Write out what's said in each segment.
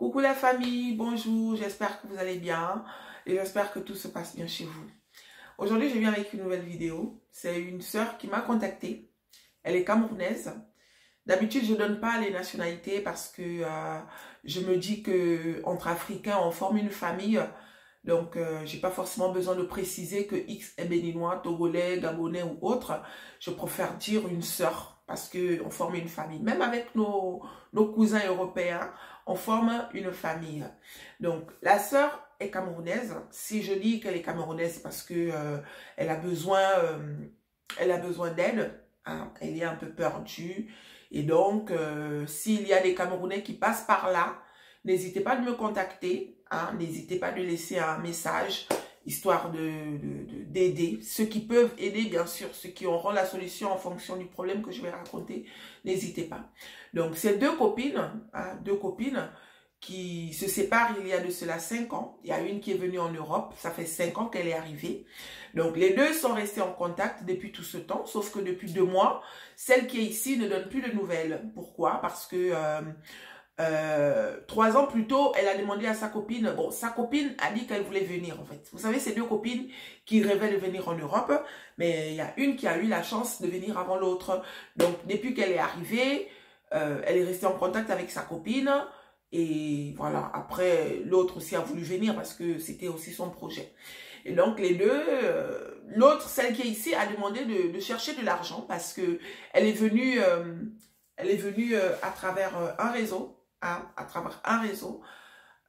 Coucou la famille, bonjour, j'espère que vous allez bien et j'espère que tout se passe bien chez vous. Aujourd'hui, je viens avec une nouvelle vidéo. C'est une sœur qui m'a contactée. Elle est camerounaise. D'habitude, je ne donne pas les nationalités parce que euh, je me dis que entre Africains, on forme une famille. Donc, euh, j'ai pas forcément besoin de préciser que X est béninois, togolais, gabonais ou autre. Je préfère dire une sœur parce que on forme une famille. Même avec nos, cousins européens, on forme une famille. Donc, la sœur est camerounaise. Si je dis qu'elle est camerounaise, parce que euh, elle a besoin, euh, elle d'aide. Hein. elle est un peu perdue. Et donc, euh, s'il y a des Camerounais qui passent par là, n'hésitez pas de me contacter. Hein. N'hésitez pas de laisser un message histoire de d'aider. Ceux qui peuvent aider, bien sûr, ceux qui auront la solution en fonction du problème que je vais raconter, n'hésitez pas. Donc, ces deux copines, hein, deux copines qui se séparent il y a de cela cinq ans. Il y a une qui est venue en Europe, ça fait cinq ans qu'elle est arrivée. Donc, les deux sont restés en contact depuis tout ce temps, sauf que depuis deux mois, celle qui est ici ne donne plus de nouvelles. Pourquoi? Parce que... Euh, euh, trois ans plus tôt, elle a demandé à sa copine, bon, sa copine a dit qu'elle voulait venir en fait. Vous savez, ces deux copines qui rêvaient de venir en Europe, mais il y a une qui a eu la chance de venir avant l'autre. Donc, depuis qu'elle est arrivée, euh, elle est restée en contact avec sa copine. Et voilà, après, l'autre aussi a voulu venir parce que c'était aussi son projet. Et donc, les deux, euh, l'autre, celle qui est ici, a demandé de, de chercher de l'argent parce que elle est venue, elle est venue à travers un réseau à, travers un réseau.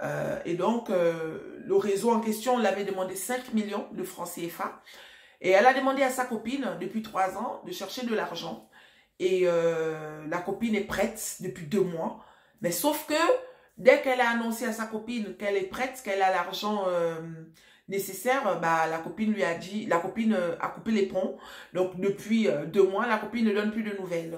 Euh, et donc, euh, le réseau en question l'avait demandé 5 millions de francs CFA. Et elle a demandé à sa copine, depuis trois ans, de chercher de l'argent. Et euh, la copine est prête depuis deux mois. Mais sauf que, dès qu'elle a annoncé à sa copine qu'elle est prête, qu'elle a l'argent nécessaire, bah, la copine lui a dit, la copine a coupé les ponts. Donc, depuis deux mois, la copine ne donne plus de nouvelles.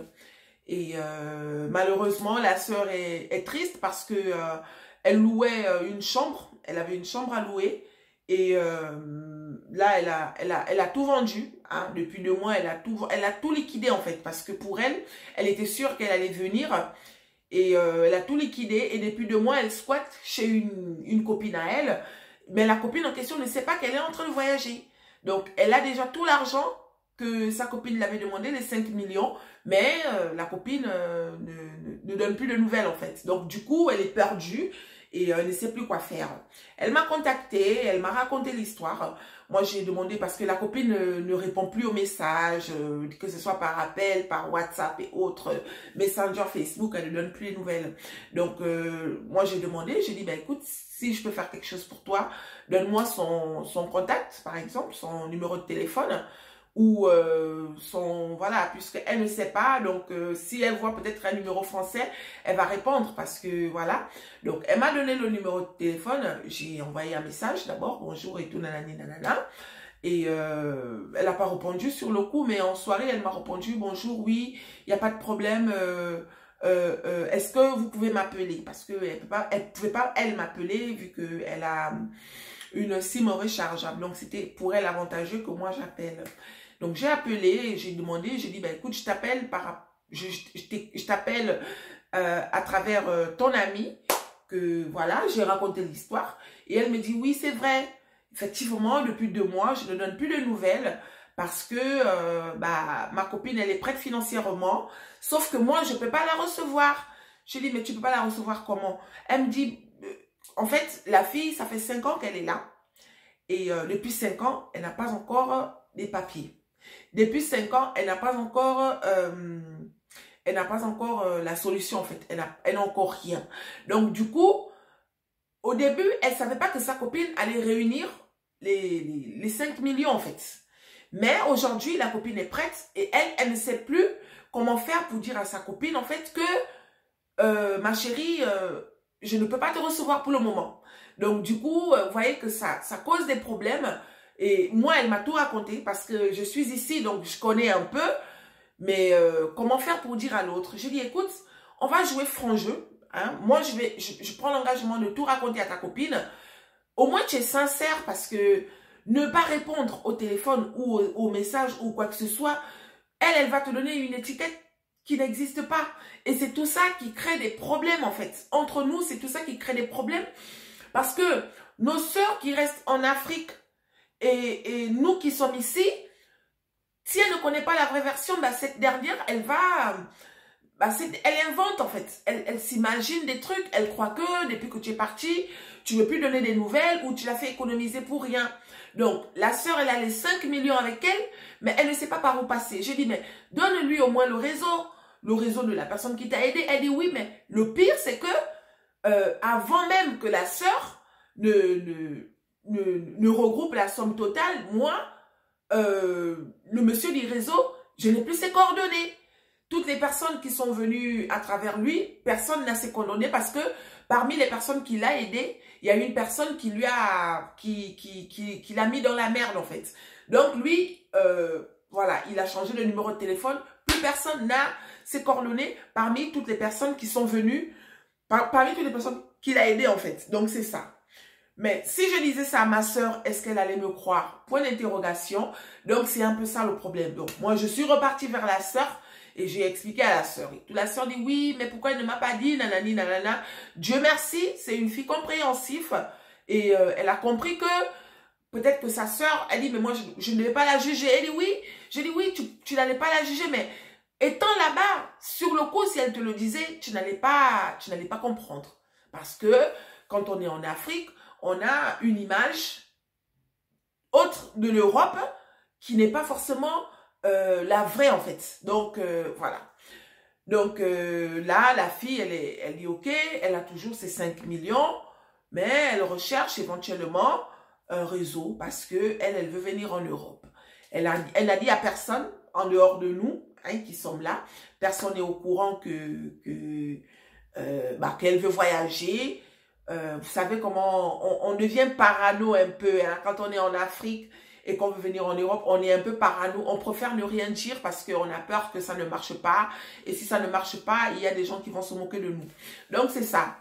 Et euh, malheureusement, la sœur est, triste parce que euh, elle louait euh, une chambre. Elle avait une chambre à louer. Et là, elle a, elle, a, elle a tout vendu. Hein. Depuis deux mois, elle a, tout, elle a tout liquidé en fait. Parce que pour elle, elle était sûre qu'elle allait venir. Et elle a tout liquidé. Et depuis deux mois, elle squatte chez une, une copine à elle. Mais la copine en question ne sait pas qu'elle est en train de voyager. Donc, elle a déjà tout l'argent que sa copine l'avait demandé, les 5 millions, mais euh, la copine euh, ne, ne, donne plus de nouvelles en fait. Donc du coup, elle est perdue et elle ne sait plus quoi faire. Elle m'a contacté, elle m'a raconté l'histoire. Moi, j'ai demandé parce que la copine ne, répond plus aux messages, euh, que ce soit par appel, par WhatsApp et autres, Messenger, Facebook, elle ne donne plus les nouvelles. Donc, moi, j'ai demandé, j'ai dit, ben écoute, si je peux faire quelque chose pour toi, donne-moi son, son contact, par exemple, son numéro de téléphone ou euh, son voilà puisqu'elle ne sait pas donc euh, si elle voit peut-être un numéro français elle va répondre parce que voilà. Donc elle m'a donné le numéro de téléphone j'ai envoyé un message d'abord bonjour et tout nanani nanana. Et euh, elle n'a pas répondu sur le coup mais en soirée elle m'a répondu bonjour oui il n'y a pas de problème est-ce que vous pouvez m'appeler? Parce que elle peut pas elle pouvait pas elle m'appeler vu que elle a une SIM rechargeable. Donc c'était pour elle avantageux que moi j'appelle donc, j'ai appelé, j'ai demandé, j'ai dit, ben, écoute, je t'appelle par, je, t'appelle euh, à travers euh, ton ami, que voilà, j'ai raconté l'histoire. Et elle me dit, oui, c'est vrai. Effectivement, depuis deux mois, je ne donne plus de nouvelles parce que euh, bah, ma copine, elle est prête financièrement. Sauf que moi, je ne peux pas la recevoir. Je lui dis, mais tu ne peux pas la recevoir comment? Elle me dit, en fait, la fille, ça fait cinq ans qu'elle est là. Et depuis cinq ans, elle n'a pas encore des papiers. Depuis cinq ans, elle n'a pas encore, euh, elle n'a pas encore euh, la solution en fait. Elle n'a elle encore rien. Donc du coup, au début, elle savait pas que sa copine allait réunir les, les, 5 millions en fait. Mais aujourd'hui, la copine est prête et elle, elle ne sait plus comment faire pour dire à sa copine en fait que euh, ma chérie, je ne peux pas te recevoir pour le moment. Donc du coup, vous voyez que ça, ça cause des problèmes. Et moi, elle m'a tout raconté parce que je suis ici, donc je connais un peu. Mais euh, comment faire pour dire à l'autre? Je dis, écoute, on va jouer franc jeu. Hein? Moi, je, vais, je, prends l'engagement de tout raconter à ta copine. Au moins, tu es sincère parce que ne pas répondre au téléphone ou au, message ou quoi que ce soit, elle, elle va te donner une étiquette qui n'existe pas. Et c'est tout ça qui crée des problèmes, en fait. Entre nous, c'est tout ça qui crée des problèmes. Parce que nos sœurs qui restent en Afrique et, nous qui sommes ici, si elle ne connaît pas la vraie version, bah, cette dernière, elle va... Bah, elle invente en fait. Elle, elle s'imagine des trucs. Elle croit que depuis que tu es parti, tu ne veux plus donner des nouvelles ou tu l'as fait économiser pour rien. Donc, la sœur, elle a les 5 millions avec elle, mais elle ne sait pas par où passer. J'ai dit, mais donne-lui au moins le réseau, le réseau de la personne qui t'a aidé. Elle dit, oui, mais le pire, c'est que euh, avant même que la sœur ne, ne, ne, regroupe la somme totale, moi, euh, le monsieur du réseau, je n'ai plus ses coordonnées. Toutes les personnes qui sont venues à travers lui, personne n'a ses coordonnées parce que parmi les personnes qui l'a aidé, il y a une personne qui lui a, qui, qui, qui, l'a mis dans la merde en fait. Donc lui, euh, voilà, il a changé le numéro de téléphone. Plus personne n'a ses coordonnées parmi toutes les personnes qui sont venues, parmi toutes les personnes qu'il a aidé en fait. Donc c'est ça. Mais si je disais ça à ma soeur, est-ce qu'elle allait me croire? Point d'interrogation. Donc c'est un peu ça le problème. Donc moi je suis repartie vers la soeur et j'ai expliqué à la sœur. Et la sœur dit oui, mais pourquoi elle ne m'a pas dit? Nanani nanana. Dieu merci, c'est une fille compréhensive. Et euh, elle a compris que peut-être que sa sœur, elle dit mais moi je, ne vais pas la juger. Elle dit oui, je dis oui, tu, tu n'allais pas la juger, mais étant là-bas, sur le coup, si elle te le disait, tu n'allais pas, tu n'allais pas comprendre. Parce que quand on est en Afrique, on a une image autre de l'Europe qui n'est pas forcément euh, la vraie en fait. Donc euh, voilà. Donc euh, là, la fille, elle est, elle est OK, elle a toujours ses 5 millions, mais elle recherche éventuellement un réseau parce que elle, elle veut venir en Europe. Elle a, elle a dit à personne, en dehors de nous, hein, qui sommes là, personne n'est au courant que, que bah, qu'elle veut voyager. Vous savez comment on, devient parano un peu hein, quand on est en Afrique et qu'on veut venir en Europe, on est un peu parano. On préfère ne rien dire parce qu'on a peur que ça ne marche pas. Et si ça ne marche pas, il y a des gens qui vont se moquer de nous. Donc, c'est ça.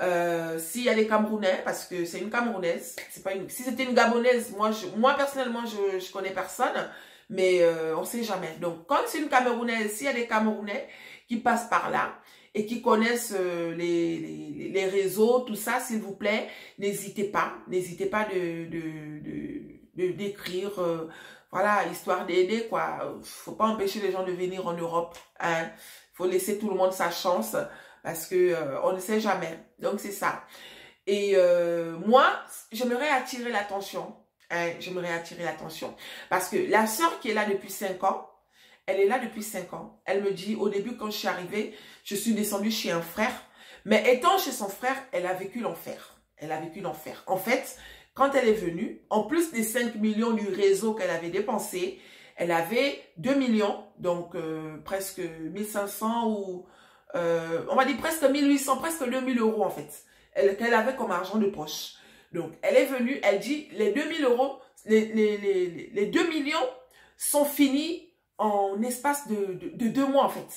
Euh, S'il y a des Camerounais, parce que c'est une Camerounaise, c'est pas une... Si c'était une Gabonaise, moi, moi personnellement, je, je connais personne, mais euh, on sait jamais. Donc, quand c'est une Camerounaise, s'il y a des Camerounais qui passent par là et qui connaissent euh, les, les, les, réseaux, tout ça, s'il vous plaît, n'hésitez pas, n'hésitez pas de, de, de d'écrire, euh, voilà, histoire d'aider, quoi. Faut pas empêcher les gens de venir en Europe, hein. Faut laisser tout le monde sa chance, parce que euh, on ne sait jamais. Donc, c'est ça. Et euh, moi, j'aimerais attirer l'attention, hein, j'aimerais attirer l'attention. Parce que la sœur qui est là depuis 5 ans, elle est là depuis 5 ans. Elle me dit, au début, quand je suis arrivée, je suis descendue chez un frère. Mais étant chez son frère, elle a vécu l'enfer. Elle a vécu l'enfer. En fait, quand elle est venue, en plus des 5 millions du réseau qu'elle avait dépensé, elle avait 2 millions, donc euh, presque 1500 ou euh, on va dire presque 1800, presque 2000 euros en fait, qu'elle avait comme argent de poche. Donc, elle est venue, elle dit, les 2000 euros, les, les, les, 2 millions sont finis en espace de, de deux mois en fait.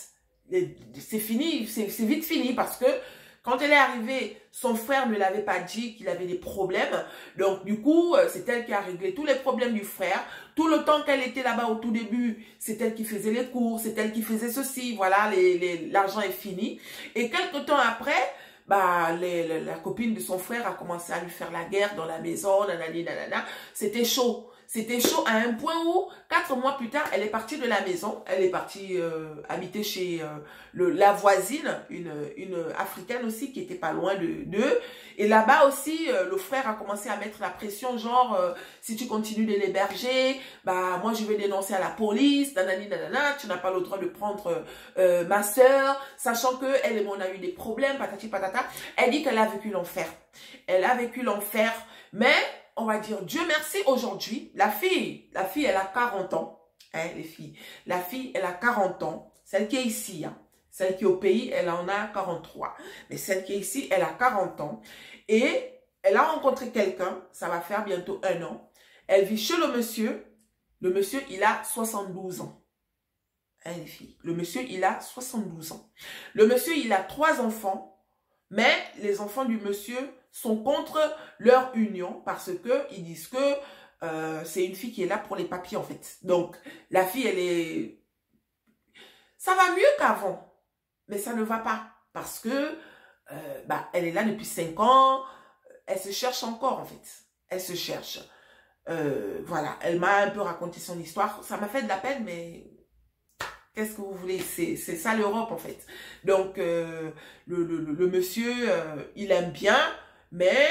C'est fini, c'est vite fini parce que quand elle est arrivée, son frère ne l'avait pas dit qu'il avait des problèmes. Donc, du coup, euh, c'est elle qui a réglé tous les problèmes du frère. Tout le temps qu'elle était là-bas au tout début, c'est elle qui faisait les cours, c'est elle qui faisait ceci. Voilà, l'argent est fini. Et quelques temps après, bah, la copine de son frère a commencé à lui faire la guerre dans la maison, nanani, nanana. C'était chaud. C'était chaud à un point où, quatre mois plus tard, elle est partie de la maison. Elle est partie euh, habiter chez euh, le, la voisine, une, une africaine aussi, qui était pas loin d'eux. Et là-bas aussi, euh, le frère a commencé à mettre la pression, genre, si tu continues de l'héberger, bah moi je vais dénoncer à la police, nanani, nanana, tu n'as pas le droit de prendre ma soeur, sachant que elle et moi on a eu des problèmes, patati patata. Elle dit qu'elle a vécu l'enfer. Elle a vécu l'enfer, mais on va dire Dieu merci aujourd'hui, la fille, la fille, elle a 40 ans, hein, les filles. La fille, elle a 40 ans, celle qui est ici, hein. celle qui est au pays, elle en a 43. Mais celle qui est ici, elle a 40 ans. Et elle a rencontré quelqu'un, ça va faire bientôt un an. Elle vit chez le monsieur. Le monsieur, il a 72 ans. Hein, les filles. Le monsieur, il a 72 ans. Le monsieur, il a trois enfants. Mais les enfants du monsieur sont contre leur union parce que ils disent que euh, c'est une fille qui est là pour les papiers en fait. Donc la fille elle est ça va mieux qu'avant. Mais ça ne va pas. Parce que euh, bah, elle est là depuis 5 ans. Elle se cherche encore, en fait. Elle se cherche. Euh, voilà, elle m'a un peu raconté son histoire. Ça m'a fait de la peine, mais qu'est-ce que vous voulez? C'est ça l'Europe, en fait. Donc, euh, le, monsieur, il aime bien, mais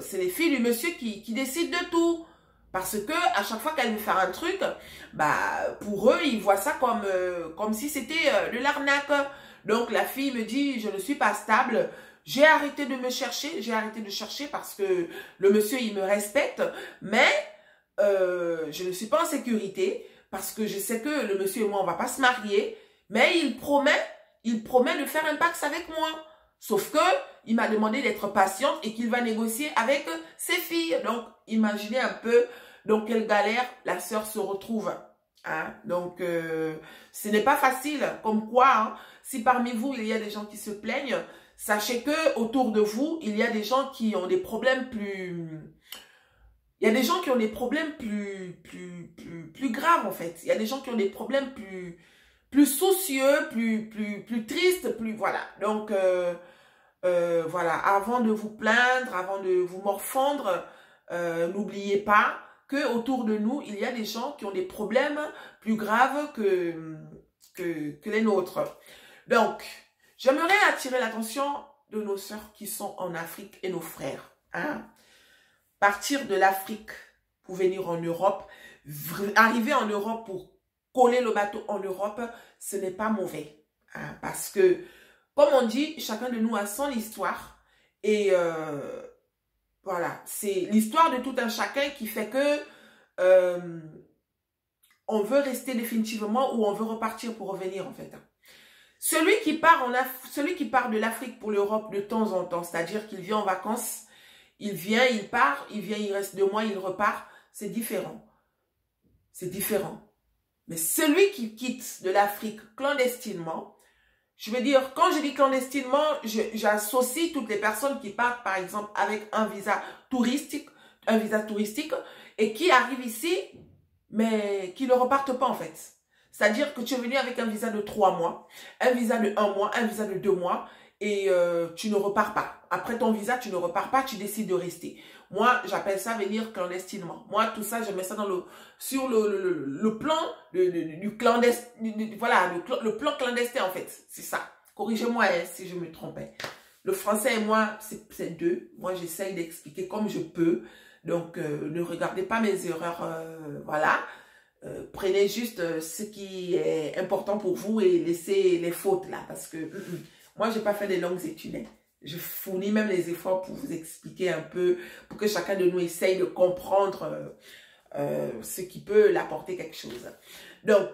c'est les filles du monsieur qui, qui décident de tout. Parce que à chaque fois qu'elle veut faire un truc, bah pour eux, ils voient ça comme, comme si c'était le l'arnaque. Donc la fille me dit, je ne suis pas stable. J'ai arrêté de me chercher, j'ai arrêté de chercher parce que le monsieur, il me respecte, mais euh, je ne suis pas en sécurité parce que je sais que le monsieur et moi, on va pas se marier, mais il promet, il promet de faire un pacte avec moi. Sauf que il m'a demandé d'être patiente et qu'il va négocier avec ses filles. Donc, imaginez un peu dans quelle galère la sœur se retrouve. Hein? Donc, euh, ce n'est pas facile. Comme quoi, hein, si parmi vous, il y a des gens qui se plaignent, sachez que autour de vous, il y a des gens qui ont des problèmes plus... Il y a des gens qui ont des problèmes plus, plus, plus, plus graves, en fait. Il y a des gens qui ont des problèmes plus, plus soucieux, plus, plus, plus tristes, plus... Voilà. Donc, euh, euh, voilà. Avant de vous plaindre, avant de vous morfondre, n'oubliez pas que autour de nous, il y a des gens qui ont des problèmes plus graves que, que, que les nôtres. Donc, j'aimerais attirer l'attention de nos sœurs qui sont en Afrique et nos frères. Hein? Partir de l'Afrique pour venir en Europe, arriver en Europe pour coller le bateau en Europe, ce n'est pas mauvais. Hein? Parce que, comme on dit, chacun de nous a son histoire. Et euh, voilà, c'est l'histoire de tout un chacun qui fait que euh, on veut rester définitivement ou on veut repartir pour revenir en fait. Celui qui part, celui qui part de l'Afrique pour l'Europe de temps en temps, c'est-à-dire qu'il vient en vacances, il vient, il part, il vient, il reste deux mois, il repart, c'est différent. C'est différent. Mais celui qui quitte de l'Afrique clandestinement, je veux dire, quand je dis clandestinement, j'associe toutes les personnes qui partent, par exemple, avec un visa touristique, un visa touristique, et qui arrivent ici, mais qui ne repartent pas en fait. C'est-à-dire que tu es venu avec un visa de trois mois, un visa de un mois, un visa de deux mois et euh, tu ne repars pas. Après ton visa, tu ne repars pas, tu décides de rester. Moi, j'appelle ça venir clandestinement. Moi, tout ça, je mets ça dans le, sur le, le, plan du clandestin. Voilà, le, plan clandestin en fait. C'est ça. Corrigez-moi hein, si je me trompais. Le français et moi, c'est deux. Moi, j'essaye d'expliquer comme je peux. Donc, euh, ne regardez pas mes erreurs. Euh, voilà. Prenez juste ce qui est important pour vous et laissez les fautes là. Parce que moi, j'ai pas fait des longues études. Hein. Je fournis même les efforts pour vous expliquer un peu, pour que chacun de nous essaye de comprendre euh, ce qui peut l'apporter quelque chose. Donc,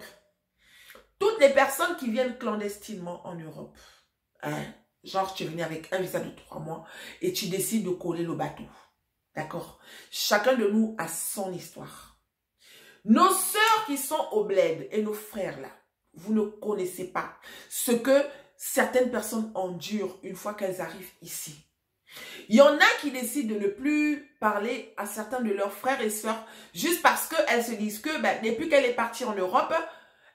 toutes les personnes qui viennent clandestinement en Europe, hein, genre tu es avec un visa de trois mois et tu décides de coller le bateau. D'accord? Chacun de nous a son histoire. Nos sœurs qui sont au bled et nos frères là, vous ne connaissez pas ce que certaines personnes endurent une fois qu'elles arrivent ici. Il y en a qui décident de ne plus parler à certains de leurs frères et sœurs juste parce qu'elles se disent que ben, depuis qu'elle est partie en Europe,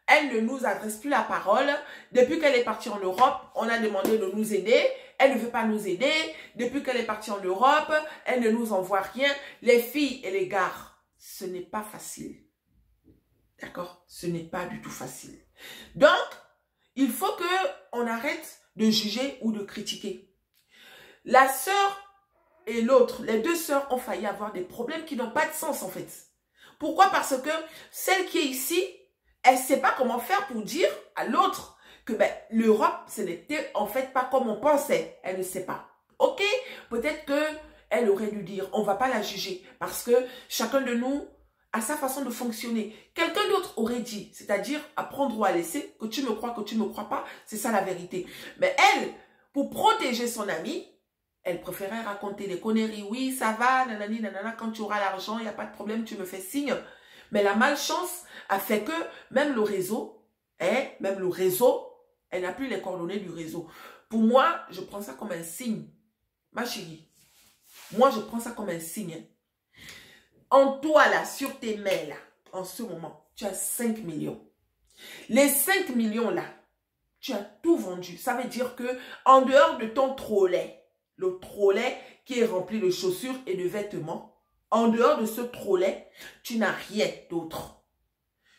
elle ne nous adresse plus la parole. Depuis qu'elle est partie en Europe, on a demandé de nous aider. Elle ne veut pas nous aider. Depuis qu'elle est partie en Europe, elle ne nous envoie rien. Les filles et les gars, ce n'est pas facile. D'accord? Ce n'est pas du tout facile. Donc, il faut que on arrête de juger ou de critiquer. La sœur et l'autre, les deux sœurs ont failli avoir des problèmes qui n'ont pas de sens en fait. Pourquoi? Parce que celle qui est ici, elle ne sait pas comment faire pour dire à l'autre que ben, l'Europe, ce n'était en fait pas comme on pensait. Elle ne sait pas. Ok? Peut-être que elle aurait dû dire, on va pas la juger parce que chacun de nous à sa façon de fonctionner. Quelqu'un d'autre aurait dit, c'est-à-dire apprendre ou à laisser, que tu me crois, que tu ne me crois pas, c'est ça la vérité. Mais elle, pour protéger son ami, elle préférait raconter des conneries. Oui, ça va, nanani, nanana, quand tu auras l'argent, il n'y a pas de problème, tu me fais signe. Mais la malchance a fait que même le réseau, hein, même le réseau, elle n'a plus les coordonnées du réseau. Pour moi, je prends ça comme un signe. Ma chérie, moi, je prends ça comme un signe en toi là, sur tes mains là, en ce moment, tu as 5 millions. Les 5 millions là, tu as tout vendu. Ça veut dire que en dehors de ton trolley, le trolley qui est rempli de chaussures et de vêtements, en dehors de ce trolley, tu n'as rien d'autre.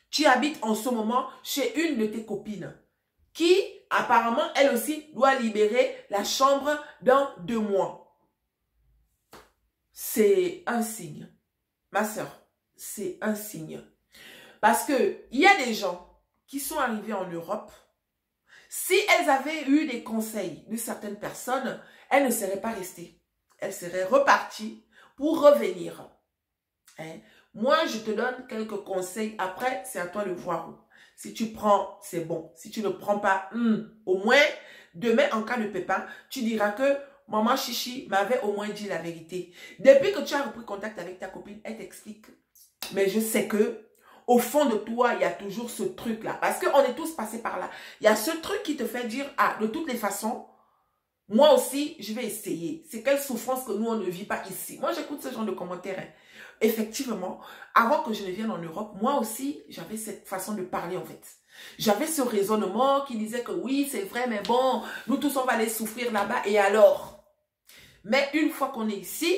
Tu habites en ce moment chez une de tes copines qui, apparemment, elle aussi, doit libérer la chambre dans deux mois. C'est un signe. Ma soeur, c'est un signe. Parce que il y a des gens qui sont arrivés en Europe. Si elles avaient eu des conseils de certaines personnes, elles ne seraient pas restées. Elles seraient reparties pour revenir. Hein? Moi, je te donne quelques conseils. Après, c'est à toi de voir. Si tu prends, c'est bon. Si tu ne prends pas, hmm, au moins, demain, en cas de pépin, tu diras que maman Chichi m'avait au moins dit la vérité. Depuis que tu as repris contact avec ta copine, elle t'explique. Mais je sais que au fond de toi, il y a toujours ce truc-là. Parce qu'on est tous passés par là. Il y a ce truc qui te fait dire, ah, de toutes les façons, moi aussi, je vais essayer. C'est quelle souffrance que nous, on ne vit pas ici. Moi, j'écoute ce genre de commentaires. Hein. Effectivement, avant que je ne vienne en Europe, moi aussi, j'avais cette façon de parler, en fait. J'avais ce raisonnement qui disait que oui, c'est vrai, mais bon, nous tous, on va aller souffrir là-bas. Et alors? Mais une fois qu'on est ici,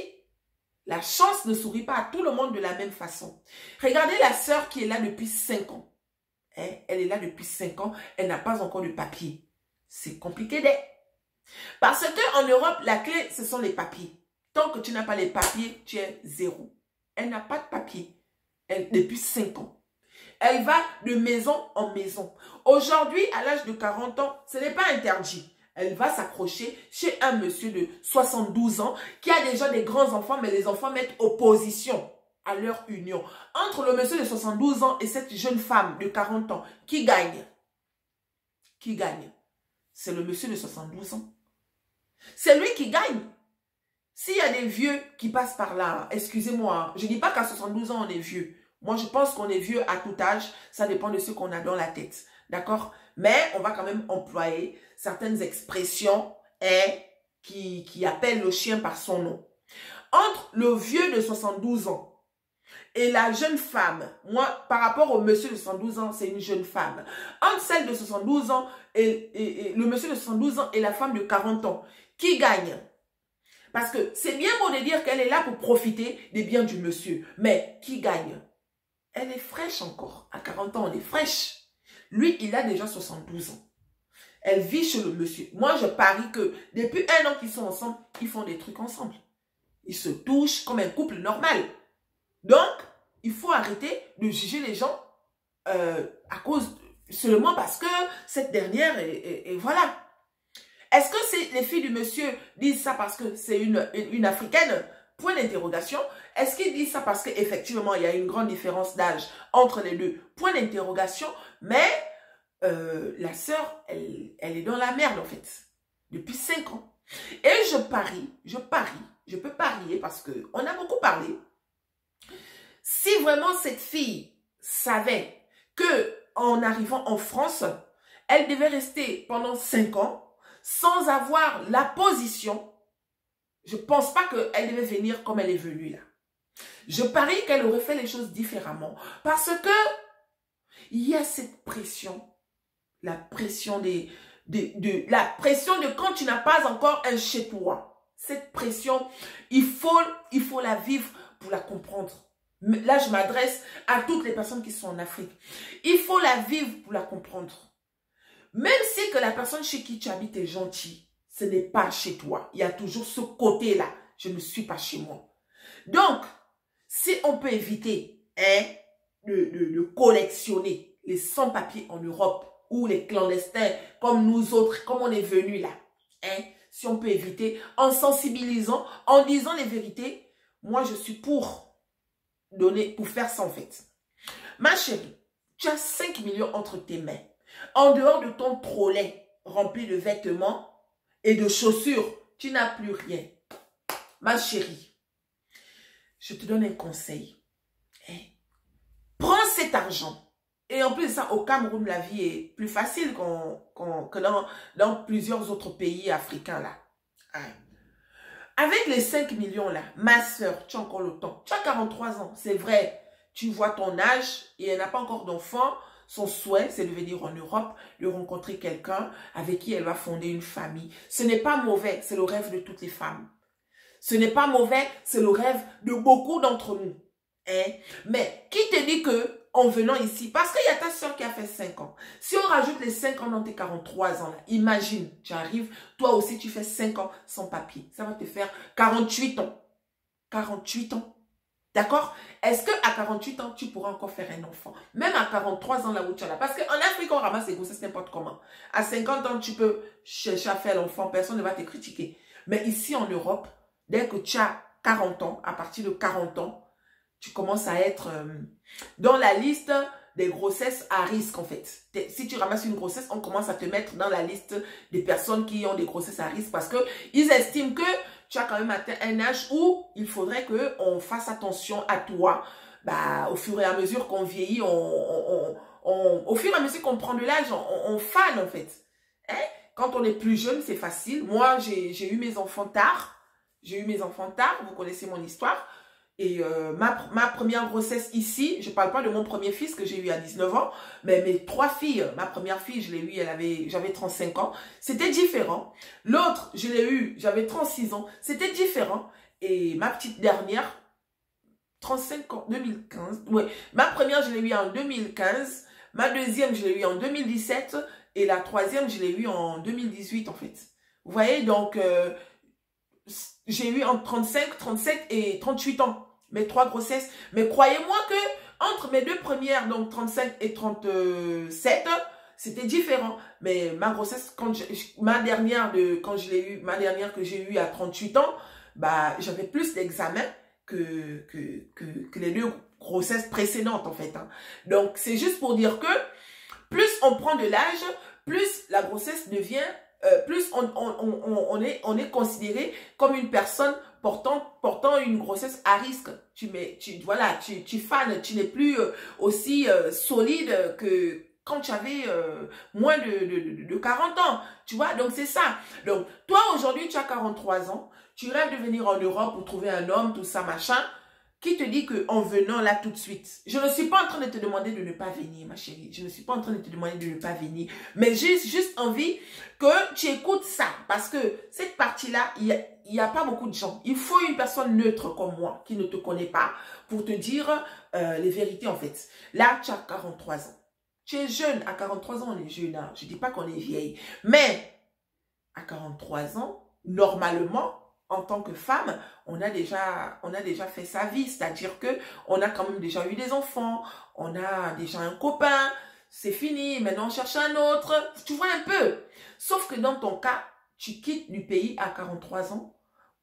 la chance ne sourit pas à tout le monde de la même façon. Regardez la sœur qui est là depuis 5 ans. Hein, elle est là depuis 5 ans, elle n'a pas encore de papier. C'est compliqué d'être. Parce que en Europe, la clé, ce sont les papiers. Tant que tu n'as pas les papiers, tu es zéro. Elle n'a pas de papier elle, depuis 5 ans. Elle va de maison en maison. Aujourd'hui, à l'âge de 40 ans, ce n'est pas interdit. Elle va s'accrocher chez un monsieur de 72 ans qui a déjà des grands enfants, mais les enfants mettent opposition à leur union. Entre le monsieur de 72 ans et cette jeune femme de 40 ans, qui gagne? Qui gagne? C'est le monsieur de 72 ans. C'est lui qui gagne. S'il y a des vieux qui passent par là, excusez-moi, je ne dis pas qu'à 72 ans on est vieux. Moi, je pense qu'on est vieux à tout âge. Ça dépend de ce qu'on a dans la tête. D'accord? Mais on va quand même employer certaines expressions hein, qui, qui appellent le chien par son nom. Entre le vieux de 72 ans et la jeune femme, moi, par rapport au monsieur de 72 ans, c'est une jeune femme. Entre celle de 72 ans et, le monsieur de 72 ans et la femme de 40 ans, qui gagne? Parce que c'est bien beau de dire qu'elle est là pour profiter des biens du monsieur. Mais qui gagne? Elle est fraîche encore. À 40 ans, elle est fraîche. Lui, il a déjà 72 ans. Elle vit chez le monsieur. Moi, je parie que depuis un an qu'ils sont ensemble, ils font des trucs ensemble. Ils se touchent comme un couple normal. Donc, il faut arrêter de juger les gens euh, à cause seulement parce que cette dernière est, voilà. Est-ce que les filles du monsieur disent ça parce que c'est une, une, africaine? Point d'interrogation. Est-ce qu'ils disent ça parce qu'effectivement, il y a une grande différence d'âge entre les deux? Point d'interrogation. Mais euh, la sœur, elle, est dans la merde en fait. Depuis 5 ans. Et je parie, je parie, je peux parier parce qu'on a beaucoup parlé. Si vraiment cette fille savait que en arrivant en France, elle devait rester pendant 5 ans sans avoir la position, je ne pense pas qu'elle devait venir comme elle est venue là. Je parie qu'elle aurait fait les choses différemment parce que il y a cette pression, la pression de, la pression de quand tu n'as pas encore un chez toi. Cette pression, il faut, il faut la vivre pour la comprendre. Là, je m'adresse à toutes les personnes qui sont en Afrique. Il faut la vivre pour la comprendre. Même si que la personne chez qui tu habites est gentille, ce n'est pas chez toi. Il y a toujours ce côté-là. Je ne suis pas chez moi. Donc, si on peut éviter hein, de, collectionner les sans-papiers en Europe ou les clandestins comme nous autres, comme on est venus là, hein, si on peut éviter en sensibilisant, en disant les vérités, moi je suis pour donner, pour faire ça en fait. Ma chérie, tu as 5 millions entre tes mains. En dehors de ton trolley rempli de vêtements et de chaussures, tu n'as plus rien. Ma chérie, je te donne un conseil. Hein. Cet argent. Et en plus de ça, au Cameroun, la vie est plus facile que dans, dans, plusieurs autres pays africains. là. Avec les 5 millions là, ma soeur, tu as encore le temps. Tu as 43 ans, c'est vrai. Tu vois ton âge et elle n'a pas encore d'enfant son souhait, c'est de venir en Europe, de rencontrer quelqu'un avec qui elle va fonder une famille. Ce n'est pas mauvais, c'est le rêve de toutes les femmes. Ce n'est pas mauvais, c'est le rêve de beaucoup d'entre nous. Hein? Mais qui te dit que en venant ici, parce qu'il y a ta soeur qui a fait 5 ans. Si on rajoute les 5 ans dans tes 43 ans, imagine, tu arrives, toi aussi tu fais 5 ans sans papier. Ça va te faire 48 ans. 48 ans. D'accord? Est-ce qu'à 48 ans, tu pourras encore faire un enfant? Même à 43 ans, là où tu es là. Parce qu'en Afrique, on ramasse les grossesses n'importe comment. À 50 ans, tu peux chercher à faire l'enfant. Personne ne va te critiquer. Mais ici, en Europe, dès que tu as 40 ans, à partir de 40 ans, tu commences à être euh, dans la liste des grossesses à risque en fait. Si tu ramasses une grossesse, on commence à te mettre dans la liste des personnes qui ont des grossesses à risque parce que ils estiment que tu as quand même atteint un âge où il faudrait que on fasse attention à toi. Bah, au fur et à mesure qu'on vieillit, on, au fur et à mesure qu'on prend de l'âge, on, on, fan en fait. Hein? Quand on est plus jeune, c'est facile. Moi, j'ai eu mes enfants tard. J'ai eu mes enfants tard, vous connaissez mon histoire. Et euh, ma, ma, première grossesse ici, je parle pas de mon premier fils que j'ai eu à 19 ans, mais mes trois filles, ma première fille, je l'ai eu, elle avait, j'avais 35 ans, c'était différent. L'autre, je l'ai eu, j'avais 36 ans, c'était différent. Et ma petite dernière, 35 ans, 2015, ouais, ma première, je l'ai eu en 2015, ma deuxième, je l'ai eu en 2017, et la troisième, je l'ai eu en 2018 en fait. Vous voyez, donc, euh, j'ai eu entre 35, 37 et 38 ans mes trois grossesses. Mais croyez-moi que entre mes deux premières, donc 35 et 37, c'était différent. Mais ma grossesse, quand ma dernière de, quand je l'ai eu, ma dernière que j'ai eue à 38 ans, bah, j'avais plus d'examens que, les deux grossesses précédentes, en fait. Hein. Donc, c'est juste pour dire que plus on prend de l'âge, plus la grossesse devient euh, plus on est considéré comme une personne portant, une grossesse à risque. Tu, mets, tu, voilà, tu, tu fanes, tu n'es plus euh, aussi euh, solide que quand tu avais moins de, de, de, 40 ans. Tu vois, donc c'est ça. Donc, toi, aujourd'hui, tu as 43 ans. Tu rêves de venir en Europe pour trouver un homme, tout ça, machin. Qui te dit qu'en venant là tout de suite, je ne suis pas en train de te demander de ne pas venir, ma chérie. Je ne suis pas en train de te demander de ne pas venir. Mais j'ai juste envie que tu écoutes ça. Parce que cette partie-là, il n'y a, a, pas beaucoup de gens. Il faut une personne neutre comme moi, qui ne te connaît pas, pour te dire euh, les vérités en fait. Là, tu as 43 ans. Tu es jeune. À 43 ans, on est jeune. Hein. Je ne dis pas qu'on est vieille. Mais à 43 ans, normalement, en tant que femme, on a déjà, on a déjà fait sa vie. C'est-à-dire que on a quand même déjà eu des enfants, on a déjà un copain, c'est fini, maintenant on cherche un autre. Tu vois un peu. Sauf que dans ton cas, tu quittes du pays à 43 ans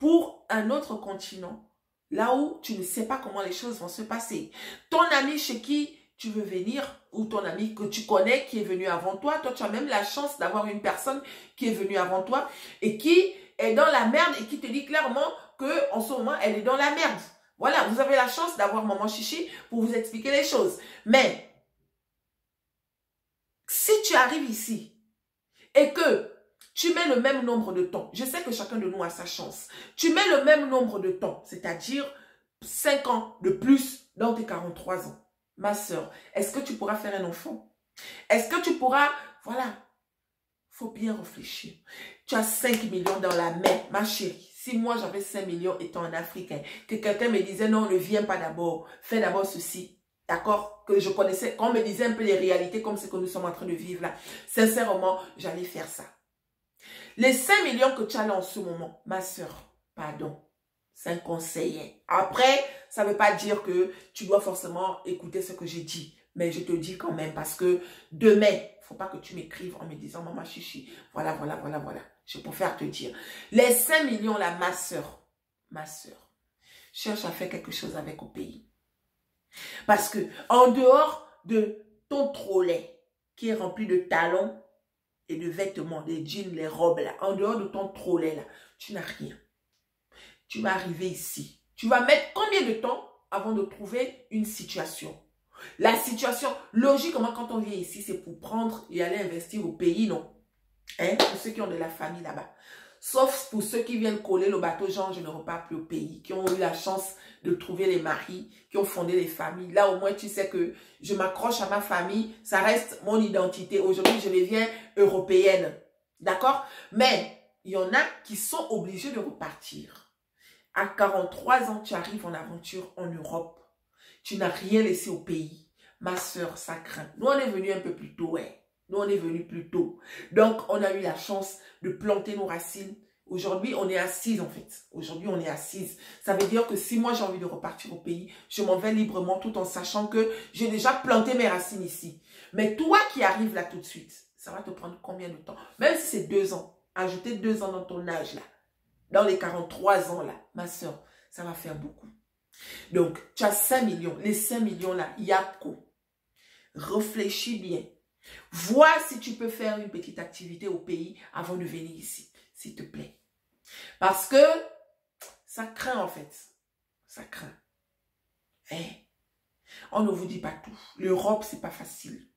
pour un autre continent, là où tu ne sais pas comment les choses vont se passer. Ton ami chez qui tu veux venir, ou ton ami que tu connais qui est venu avant toi, toi tu as même la chance d'avoir une personne qui est venue avant toi et qui est dans la merde et qui te dit clairement que en ce moment, elle est dans la merde. Voilà, vous avez la chance d'avoir maman chichi pour vous expliquer les choses. Mais, si tu arrives ici et que tu mets le même nombre de temps, je sais que chacun de nous a sa chance, tu mets le même nombre de temps, c'est-à-dire 5 ans de plus dans tes 43 ans. Ma soeur, est-ce que tu pourras faire un enfant? Est-ce que tu pourras, voilà, faut bien réfléchir. Tu as 5 millions dans la main, ma chérie. Si moi j'avais 5 millions étant un Africain, que quelqu'un me disait non, ne viens pas d'abord, fais d'abord ceci. D'accord? Que je connaissais, quand on me disait un peu les réalités comme ce que nous sommes en train de vivre là. Sincèrement, j'allais faire ça. Les 5 millions que tu as là en ce moment, ma soeur, pardon, c'est un conseiller. Après, ça ne veut pas dire que tu dois forcément écouter ce que j'ai dit. Mais je te dis quand même parce que demain, il faut pas que tu m'écrives en me disant, maman chichi, voilà, voilà, voilà, voilà. Je préfère te dire. Les 5 millions là, ma soeur, ma soeur, cherche à faire quelque chose avec au pays. Parce que en dehors de ton trolley qui est rempli de talons et de vêtements, des jeans, les robes là, en dehors de ton trolley là, tu n'as rien. Tu vas arriver ici. Tu vas mettre combien de temps avant de trouver une situation? La situation, logiquement, quand on vient ici, c'est pour prendre et aller investir au pays, non? Hein Pour ceux qui ont de la famille là-bas. Sauf pour ceux qui viennent coller le bateau, genre je ne repars plus au pays, qui ont eu la chance de trouver les maris, qui ont fondé les familles. Là, au moins, tu sais que je m'accroche à ma famille, ça reste mon identité. Aujourd'hui, je deviens européenne. D'accord? Mais il y en a qui sont obligés de repartir. À 43 ans, tu arrives en aventure en Europe. Tu n'as rien laissé au pays. Ma soeur, ça craint. Nous, on est venu un peu plus tôt, ouais. On est venu plus tôt. Donc, on a eu la chance de planter nos racines. Aujourd'hui, on est assise en fait. Aujourd'hui, on est assise. Ça veut dire que si moi, j'ai envie de repartir au pays, je m'en vais librement tout en sachant que j'ai déjà planté mes racines ici. Mais toi qui arrives là tout de suite, ça va te prendre combien de temps? Même si c'est deux ans, ajouter deux ans dans ton âge là, dans les 43 ans là, ma soeur, ça va faire beaucoup. Donc, tu as 5 millions. Les 5 millions là, Yako, réfléchis bien. Vois si tu peux faire une petite activité au pays avant de venir ici, s'il te plaît. Parce que ça craint en fait. Ça craint. Eh, on ne vous dit pas tout. L'Europe, c'est pas facile.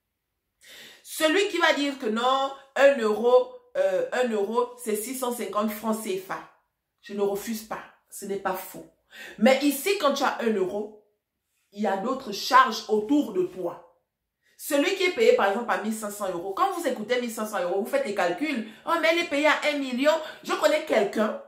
Celui qui va dire que non, un euro, euh, euro, c'est 650 francs CFA. Je ne refuse pas. Ce n'est pas faux. Mais ici, quand tu as un euro, il y a d'autres charges autour de toi. Celui qui est payé, par exemple, à 1500 euros, quand vous écoutez 1500 euros, vous faites les calculs. Oh, mais elle est payée à 1 million. Je connais quelqu'un,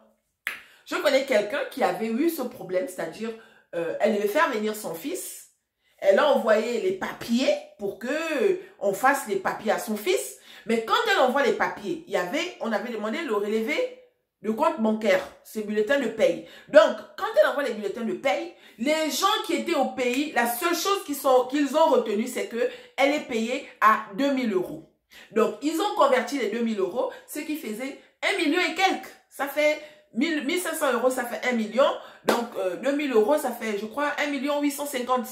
je connais quelqu'un qui avait eu ce problème, c'est-à-dire, euh, elle devait faire venir son fils. Elle a envoyé les papiers pour que on fasse les papiers à son fils. Mais quand elle envoie les papiers, il avait, on avait demandé le relevé de compte bancaire, ces bulletins de paye. Donc, quand elle envoie les bulletins de paye, les gens qui étaient au pays, la seule chose qu'ils ont retenu, c'est que elle est payée à 2000 euros. Donc, ils ont converti les 2000 euros, ce qui faisait 1 million et quelques. Ça fait 1500 euros, ça fait 1 million. Donc, 2000 euh, euros, ça fait, je crois, 1 million 850.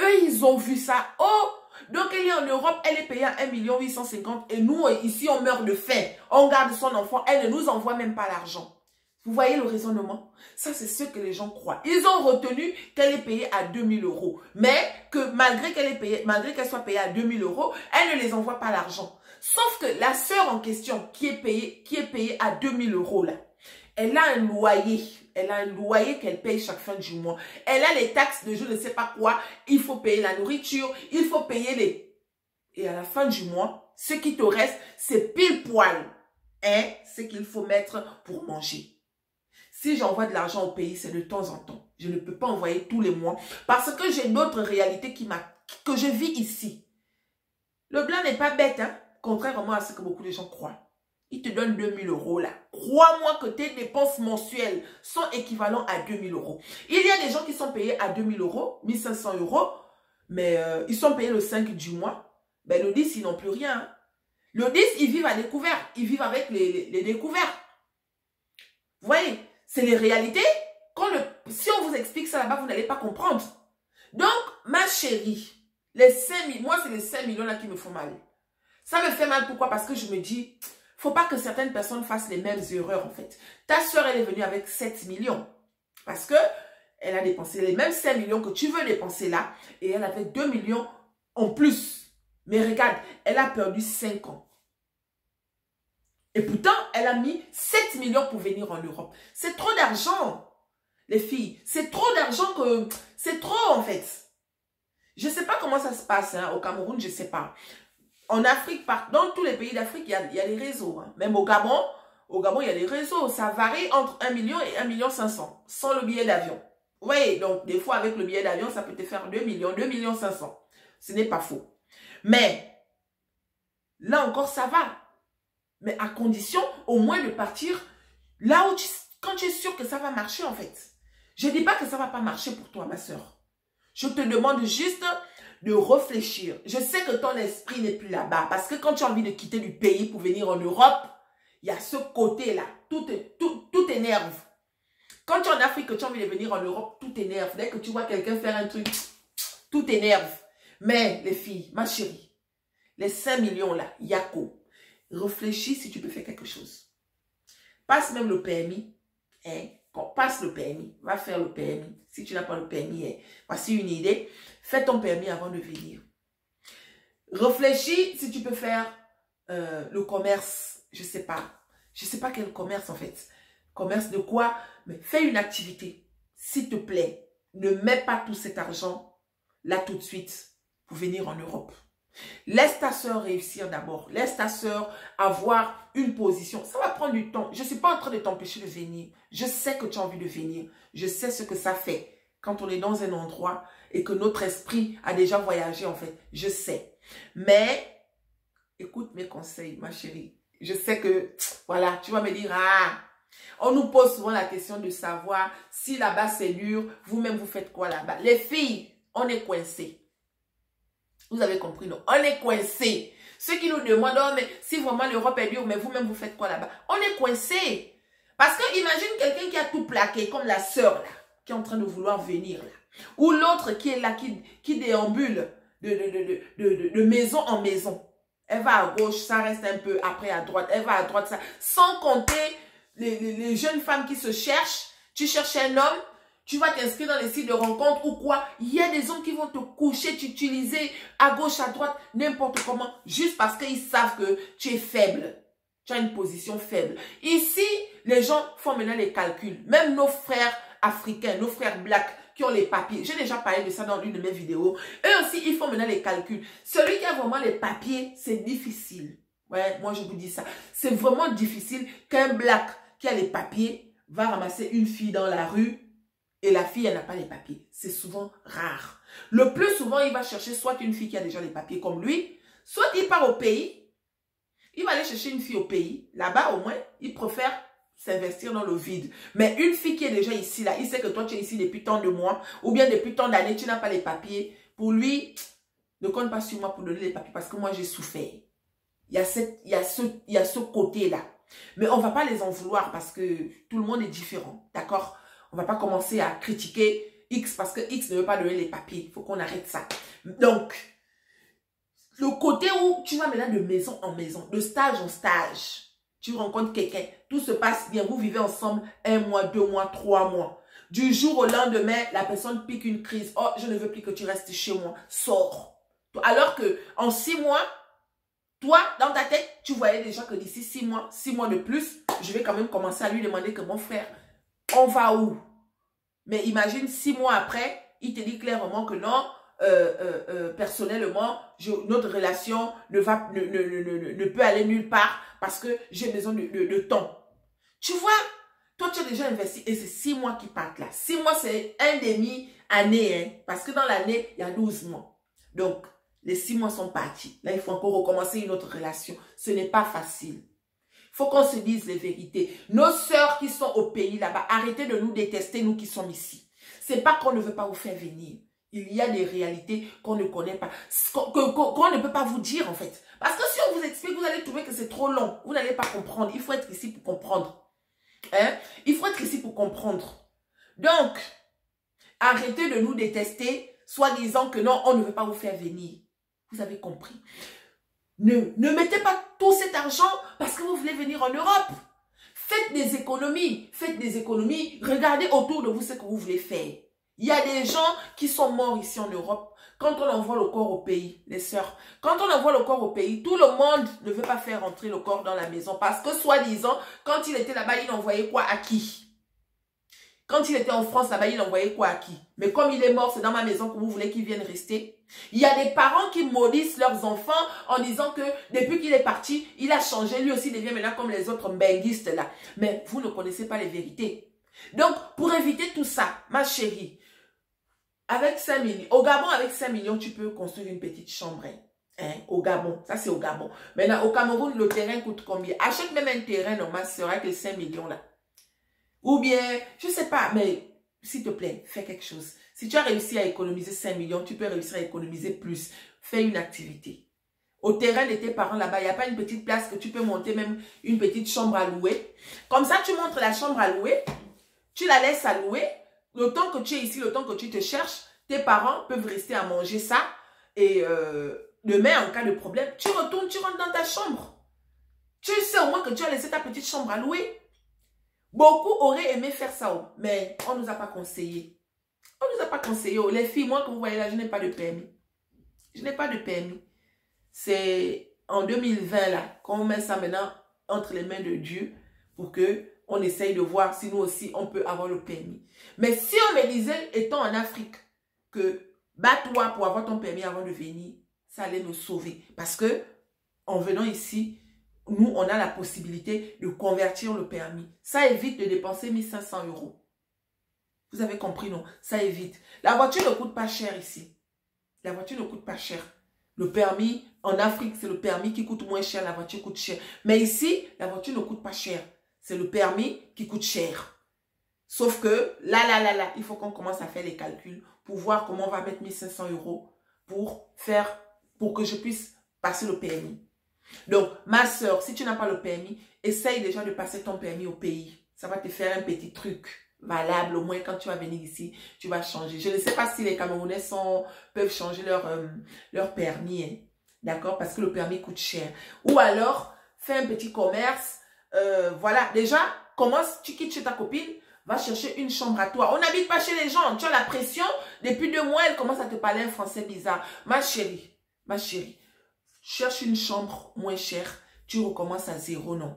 Eux, ils ont vu ça. Oh, donc, elle est en Europe, elle est payée à 1 million 850 et nous, ici, on meurt de faim. On garde son enfant, elle ne nous envoie même pas l'argent. Vous voyez le raisonnement? Ça, c'est ce que les gens croient. Ils ont retenu qu'elle est payée à 2000 euros. Mais que malgré qu'elle soit payée à 2000 euros, elle ne les envoie pas l'argent. Sauf que la sœur en question qui est payée, qui est payée à 2000 euros là, elle a un loyer. Elle a un loyer qu'elle paye chaque fin du mois. Elle a les taxes de je ne sais pas quoi. Il faut payer la nourriture. Il faut payer les... Et à la fin du mois, ce qui te reste, c'est pile poil. Hein, ce qu'il faut mettre pour manger. Si j'envoie de l'argent au pays, c'est de temps en temps. Je ne peux pas envoyer tous les mois parce que j'ai d'autres réalités qui que je vis ici. Le blanc n'est pas bête, hein? contrairement à ce que beaucoup de gens croient. Il te donne 2000 euros là. Crois-moi que tes dépenses mensuelles sont équivalentes à 2000 euros. Il y a des gens qui sont payés à 2000 euros, 1500 euros, mais euh, ils sont payés le 5 du mois. Ben, le 10, ils n'ont plus rien. Le 10, ils vivent à découvert. Ils vivent avec les, les, découverts. Vous voyez, c'est les réalités. Quand le, si on vous explique ça là-bas, vous n'allez pas comprendre. Donc, ma chérie, les 5 moi, c'est les 5 millions là qui me font mal. Ça me fait mal, pourquoi? Parce que je me dis, faut pas que certaines personnes fassent les mêmes erreurs, en fait. Ta soeur, elle est venue avec 7 millions. Parce que elle a dépensé les mêmes 5 millions que tu veux dépenser là. Et elle avait 2 millions en plus. Mais regarde, elle a perdu 5 ans. Et pourtant, elle a mis 7 millions pour venir en Europe. C'est trop d'argent, les filles. C'est trop d'argent que... C'est trop, en fait. Je ne sais pas comment ça se passe hein, au Cameroun, je ne sais pas en Afrique, dans tous les pays d'Afrique, il, y a, des réseaux. Hein. Même au Gabon, au Gabon, il y a des réseaux. Ça varie entre 1 million et 1 million 500, sans le billet d'avion. Oui, donc des fois, avec le billet d'avion, ça peut te faire 2 millions, 2 millions 500. Ce n'est pas faux. Mais, là encore, ça va. Mais à condition, au moins, de partir là où tu, quand es sûr que ça va marcher, en fait. Je ne dis pas que ça ne va pas marcher pour toi, ma soeur. Je te demande juste de réfléchir. Je sais que ton esprit n'est plus là-bas parce que quand tu as envie de quitter du pays pour venir en Europe, il y a ce côté-là. Tout, tout, tout. Quand tu es en Afrique, que tu as envie de venir en Europe, tout énerve. Dès que tu vois quelqu'un faire un truc, tout énerve. Mais les filles, ma chérie, les 5 millions là, Yako, réfléchis si tu peux faire quelque chose. Passe même le permis. Hein? passe le permis, va faire le permis. Si tu n'as pas le permis, hein, voici une idée. Fais ton permis avant de venir. Réfléchis si tu peux faire euh, le commerce, je sais pas. Je ne sais pas quel commerce en fait. Commerce de quoi? Mais fais une activité. S'il te plaît, ne mets pas tout cet argent là tout de suite pour venir en Europe. Laisse ta soeur réussir d'abord. Laisse ta soeur avoir une position. Ça va prendre du temps. Je ne suis pas en train de t'empêcher de venir. Je sais que tu as envie de venir. Je sais ce que ça fait quand on est dans un endroit et que notre esprit a déjà voyagé en fait. Je sais. Mais écoute mes conseils, ma chérie. Je sais que, voilà, tu vas me dire, ah, on nous pose souvent la question de savoir si là-bas c'est dur, vous-même vous faites quoi là-bas? Les filles, on est coincés. Vous avez compris, non? On est coincés. Ceux qui nous demandent, oh, mais si vraiment l'Europe est dure, mais vous-même vous faites quoi là-bas? On est coincés. Parce que imagine quelqu'un qui a tout plaqué, comme la sœur là, qui est en train de vouloir venir là. Ou l'autre qui est là, qui, qui déambule de, de, de, de, maison en maison. Elle va à gauche, ça reste un peu après à droite. Elle va à droite, ça. Sans compter les, les jeunes femmes qui se cherchent. Tu cherches un homme, tu vas t'inscrire dans les sites de rencontres ou quoi. Il y a des hommes qui vont te coucher, t'utiliser à gauche, à droite, n'importe comment, juste parce qu'ils savent que tu es faible. Tu as une position faible. Ici, les gens font maintenant les calculs. Même nos frères africains, nos frères blacks, qui ont les papiers. J'ai déjà parlé de ça dans l'une de mes vidéos. Eux aussi, ils font maintenant les calculs. Celui qui a vraiment les papiers, c'est difficile. Ouais, moi je vous dis ça. C'est vraiment difficile qu'un black qui a les papiers va ramasser une fille dans la rue et la fille, elle n'a pas les papiers. C'est souvent rare. Le plus souvent, il va chercher soit une fille qui a déjà les papiers comme lui, soit il part au pays. Il va aller chercher une fille au pays. Là-bas, au moins, il préfère s'investir dans le vide. Mais une fille qui est déjà ici, là, il sait que toi, tu es ici depuis tant de mois, ou bien depuis tant d'années, tu n'as pas les papiers. Pour lui, ne compte pas sur moi pour donner les papiers, parce que moi, j'ai souffert. Il y a, cette, y a ce, ce côté-là. Mais on va pas les en vouloir parce que tout le monde est différent. D'accord? On va pas commencer à critiquer X parce que X ne veut pas donner les papiers. Il faut qu'on arrête ça. Donc, le côté où tu vas maintenant de maison en maison, de stage en stage, tu rencontres quelqu'un, tout se passe bien, vous vivez ensemble un mois, deux mois, trois mois. Du jour au lendemain, la personne pique une crise. Oh, je ne veux plus que tu restes chez moi. Sors. Alors que en six mois, toi, dans ta tête, tu voyais déjà que d'ici six mois, six mois de plus, je vais quand même commencer à lui demander que mon frère, on va où? Mais imagine six mois après, il te dit clairement que non, euh, euh, euh, personnellement, notre relation ne, va, ne, ne, peut aller nulle part parce que j'ai besoin de, temps. Tu vois, toi, tu as déjà investi et c'est six mois qui partent là. Six mois, c'est un demi-année, hein, parce que dans l'année, il y a 12 mois. Donc, les six mois sont partis. Là, il faut encore recommencer une autre relation. Ce n'est pas facile. Faut qu'on se dise les vérités. Nos sœurs qui sont au pays là-bas, arrêtez de nous détester, nous qui sommes ici. C'est pas qu'on ne veut pas vous faire venir. Il y a des réalités qu'on ne connaît pas, qu'on ne peut pas vous dire en fait. Parce que si on vous explique, vous allez trouver que c'est trop long. Vous n'allez pas comprendre. Il faut être ici pour comprendre. Hein? Il faut être ici pour comprendre. Donc, arrêtez de nous détester, soit disant que non, on ne veut pas vous faire venir. Vous avez compris? Ne, mettez pas tout cet argent parce que vous voulez venir en Europe. Faites des économies. Faites des économies. Regardez autour de vous ce que vous voulez faire. Il y a des gens qui sont morts ici en Europe. Quand on envoie le corps au pays, les sœurs, quand on envoie le corps au pays, tout le monde ne veut pas faire entrer le corps dans la maison. Parce que, soi-disant, quand il était là-bas, il envoyait quoi? À qui? Quand il était en France, là-bas, il envoyait quoi à qui? Mais comme il est mort, c'est dans ma maison que vous voulez qu'il vienne rester. Il y a des parents qui maudissent leurs enfants en disant que depuis qu'il est parti, il a changé. Lui aussi devient maintenant comme les autres benguistes là. Mais vous ne connaissez pas les vérités. Donc, pour éviter tout ça, ma chérie, avec 5 millions, au Gabon, avec 5 millions, tu peux construire une petite chambre. Hein, hein au Gabon, ça c'est au Gabon. Maintenant, au Cameroun, le terrain coûte combien? Achète même un terrain normal, ce sera que 5 millions là. Ou bien, je sais pas, mais s'il te plaît, fais quelque chose. Si tu as réussi à économiser 5 millions, tu peux réussir à économiser plus. Fais une activité. Au terrain de tes parents là-bas, il n'y a pas une petite place que tu peux monter même une petite chambre à louer. Comme ça, tu montres la chambre à louer, tu la laisses à louer, le temps que tu es ici, le temps que tu te cherches, tes parents peuvent rester à manger ça. Et euh, demain, en cas de problème, tu retournes, tu rentres dans ta chambre. Tu sais au moins que tu as laissé ta petite chambre à louer. Beaucoup auraient aimé faire ça, oh, mais on ne nous a pas conseillé. On ne nous a pas conseillé. Oh. Les filles, moi, que vous voyez là, je n'ai pas de permis. Je n'ai pas de permis. C'est en 2020, là, qu'on met ça maintenant entre les mains de Dieu, pour que on essaye de voir si nous aussi, on peut avoir le permis. Mais si on me disait, étant en Afrique, que bats-toi pour avoir ton permis avant de venir, ça allait nous sauver. Parce que, en venant ici, nous, on a la possibilité de convertir le permis. Ça évite de dépenser 1500 euros. Vous avez compris, non? Ça évite. La voiture ne coûte pas cher ici. La voiture ne coûte pas cher. Le permis, en Afrique, c'est le permis qui coûte moins cher, la voiture coûte cher. Mais ici, la voiture ne coûte pas cher. C'est le permis qui coûte cher. Sauf que là, là, là, là, il faut qu'on commence à faire les calculs pour voir comment on va mettre 1500 euros pour faire, pour que je puisse passer le permis. Donc, ma soeur, si tu n'as pas le permis, essaye déjà de passer ton permis au pays. Ça va te faire un petit truc valable. Au moins, quand tu vas venir ici, tu vas changer. Je ne sais pas si les Camerounais peuvent changer leur, euh, permis. Hein. D'accord? Parce que le permis coûte cher. Ou alors, fais un petit commerce euh, voilà, déjà, commence, tu quittes chez ta copine, va chercher une chambre à toi. On n'habite pas chez les gens. Tu as la pression. Depuis deux mois, elle commence à te parler un français bizarre. Ma chérie, ma chérie, cherche une chambre moins chère. Tu recommences à zéro, non.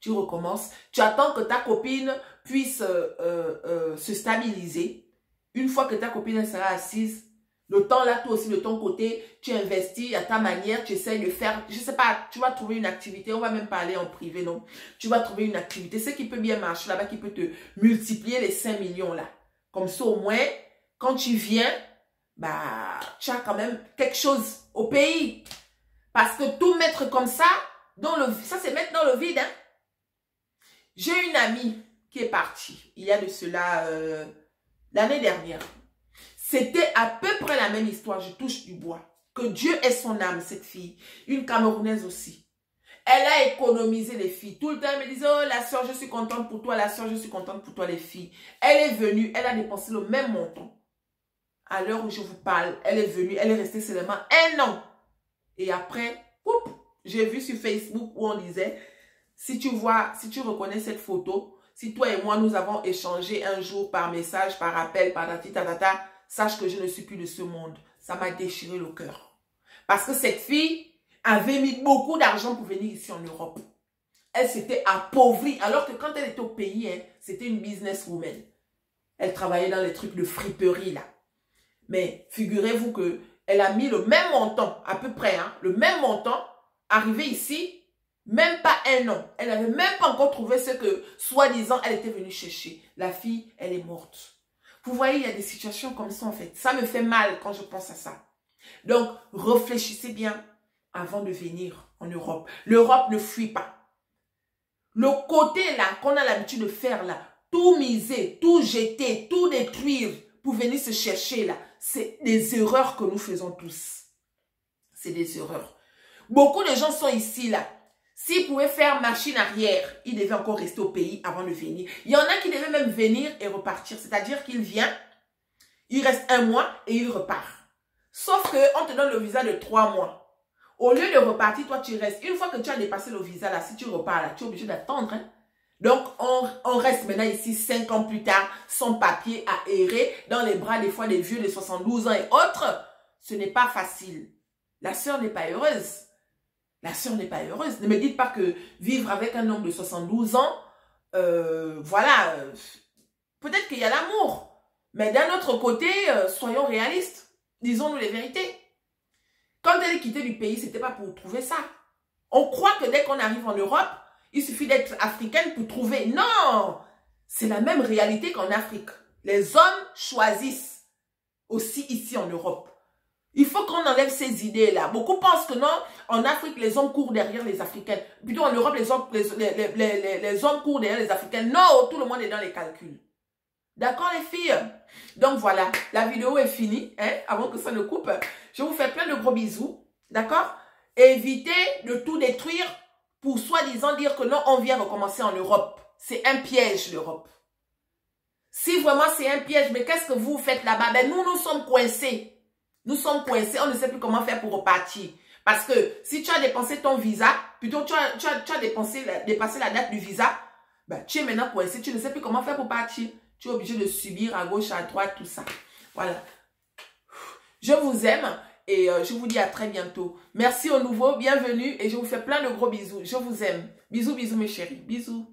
Tu recommences. Tu attends que ta copine puisse euh, euh, se stabiliser. Une fois que ta copine sera assise, le temps là, toi aussi de ton côté, tu investis à ta manière, tu essayes de faire, je sais pas, tu vas trouver une activité, on va même pas aller en privé, non. Tu vas trouver une activité, ce qui peut bien marcher là-bas, qui peut te multiplier les 5 millions là. Comme ça, au moins, quand tu viens, bah, tu as quand même quelque chose au pays. Parce que tout mettre comme ça, ça c'est mettre dans le vide, hein. J'ai une amie qui est partie, il y a de cela, euh, l'année dernière. C'était à peu près la même histoire, je touche du bois. Que Dieu ait son âme, cette fille. Une Camerounaise aussi. Elle a économisé les filles. Tout le temps, elle me disait, oh, la soeur, je suis contente pour toi. La soeur, je suis contente pour toi, les filles. Elle est venue, elle a dépensé le même montant. À l'heure où je vous parle, elle est venue, elle est restée seulement un an. Et après, j'ai vu sur Facebook où on disait, si tu vois, si tu reconnais cette photo, si toi et moi, nous avons échangé un jour par message, par appel, par ta tata, sache que je ne suis plus de ce monde. Ça m'a déchiré le cœur. Parce que cette fille avait mis beaucoup d'argent pour venir ici en Europe. Elle s'était appauvrie. Alors que quand elle était au pays, hein, c'était une businesswoman. Elle travaillait dans les trucs de friperie là. Mais figurez-vous que elle a mis le même montant, à peu près, hein, le même montant, arrivé ici, même pas un an. Elle n'avait même pas encore trouvé ce que, soi-disant, elle était venue chercher. La fille, elle est morte. Vous voyez, il y a des situations comme ça en fait. Ça me fait mal quand je pense à ça. Donc, réfléchissez bien avant de venir en Europe. L'Europe ne fuit pas. Le côté là qu'on a l'habitude de faire là, tout miser, tout jeter, tout détruire pour venir se chercher là, c'est des erreurs que nous faisons tous. C'est des erreurs. Beaucoup de gens sont ici là. S'il pouvait faire machine arrière, il devait encore rester au pays avant de venir. Il y en a qui devaient même venir et repartir. C'est-à-dire qu'il vient, il reste un mois et il repart. Sauf qu'on te donne le visa de trois mois. Au lieu de repartir, toi tu restes. Une fois que tu as dépassé le visa là, si tu repars là, tu es obligé d'attendre. Hein. Donc, on, reste maintenant ici cinq ans plus tard, sans papier à errer, dans les bras des fois des vieux de 72 ans et autres. Ce n'est pas facile. La sœur n'est pas heureuse. La sœur n'est pas heureuse. Ne me dites pas que vivre avec un homme de 72 ans, euh, voilà, euh, peut-être qu'il y a l'amour. Mais d'un autre côté, euh, soyons réalistes. Disons-nous les vérités. Quand elle est quittée du pays, c'était pas pour trouver ça. On croit que dès qu'on arrive en Europe, il suffit d'être africaine pour trouver. Non C'est la même réalité qu'en Afrique. Les hommes choisissent aussi ici en Europe. Il faut qu'on enlève ces idées-là. Beaucoup pensent que non, en Afrique, les hommes courent derrière les Africains. Plutôt en Europe, les hommes, les, hommes courent derrière les Africains. Non, tout le monde est dans les calculs. D'accord les filles? Donc voilà, la vidéo est finie. Hein, avant que ça ne coupe, je vous fais plein de gros bisous. D'accord? Évitez de tout détruire pour soi-disant dire que non, on vient recommencer en Europe. C'est un piège l'Europe. Si vraiment c'est un piège, mais qu'est-ce que vous faites là-bas? Ben nous, nous sommes coincés. Nous sommes coincés, on ne sait plus comment faire pour repartir. Parce que si tu as dépensé ton visa, plutôt tu as, tu as, dépensé, dépassé la date du visa, ben, tu es maintenant coincé, tu ne sais plus comment faire pour partir. Tu es obligé de subir à gauche, à droite, tout ça. Voilà. Je vous aime et euh, je vous dis à très bientôt. Merci au nouveau, bienvenue et je vous fais plein de gros bisous. Je vous aime. Bisous, bisous mes chéris. Bisous.